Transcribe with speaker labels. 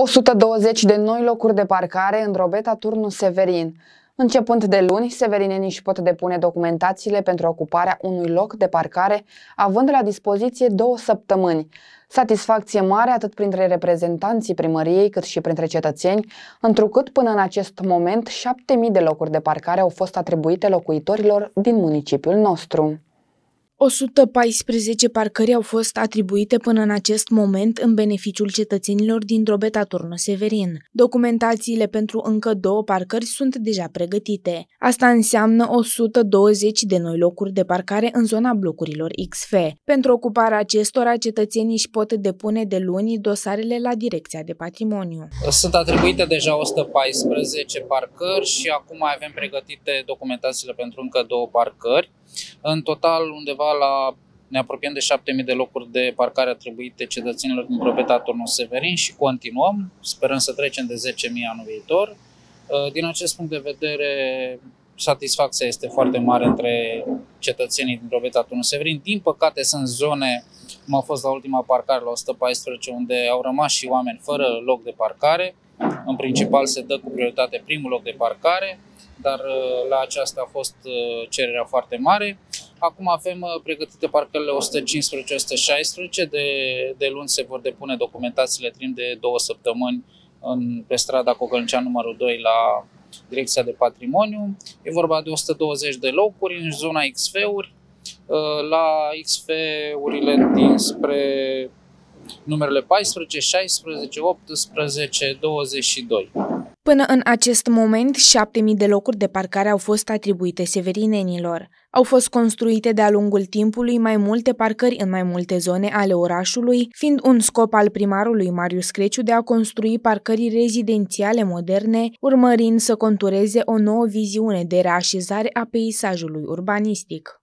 Speaker 1: 120 de noi locuri de parcare în Drobeta Turnu Severin. Începând de luni, severinenii își pot depune documentațiile pentru ocuparea unui loc de parcare, având la dispoziție două săptămâni. Satisfacție mare atât printre reprezentanții primăriei cât și printre cetățeni, întrucât până în acest moment 7.000 de locuri de parcare au fost atribuite locuitorilor din municipiul nostru.
Speaker 2: 114 parcări au fost atribuite până în acest moment în beneficiul cetățenilor din Drobeta Turnă Severin. Documentațiile pentru încă două parcări sunt deja pregătite. Asta înseamnă 120 de noi locuri de parcare în zona blocurilor XF. Pentru ocuparea acestora, cetățenii își pot depune de luni dosarele la Direcția de Patrimoniu.
Speaker 3: Sunt atribuite deja 114 parcări și acum mai avem pregătite documentațiile pentru încă două parcări. În total, undeva la ne apropiem de 7.000 de locuri de parcare atribuite cetățenilor din proprietatea Turnul Severin și continuăm, sperăm să trecem de 10.000 anul viitor. Uh, din acest punct de vedere, satisfacția este foarte mare între cetățenii din proprietatea Turnul Severin. Din păcate, sunt zone, cum a fost la ultima parcare la 114, unde au rămas și oameni fără loc de parcare. În principal se dă cu prioritate primul loc de parcare dar uh, la aceasta a fost uh, cererea foarte mare. Acum avem uh, pregătite parcările 115-116, de, de luni se vor depune documentațiile timp de două săptămâni în, pe strada Cogălcean numărul 2 la Direcția de Patrimoniu. E vorba de 120 de locuri în zona XF-uri. La XF-urile dinspre numerele 14, 16, 18, 22.
Speaker 2: Până în acest moment, 7.000 de locuri de parcare au fost atribuite severinenilor. Au fost construite de-a lungul timpului mai multe parcări în mai multe zone ale orașului, fiind un scop al primarului Marius Creciu de a construi parcări rezidențiale moderne, urmărind să contureze o nouă viziune de reașezare a peisajului urbanistic.